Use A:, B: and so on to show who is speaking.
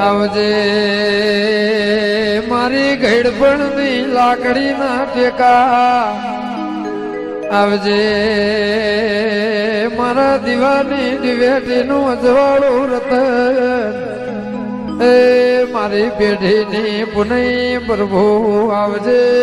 A: આવજે મારી ઘડપણની લાકડીના ટેકા આવજે. મારા દીવાની દિવેટીનું અજવાળું રતન. એ મારી પેઢીની પુનઈ પ્રભુ આવજે.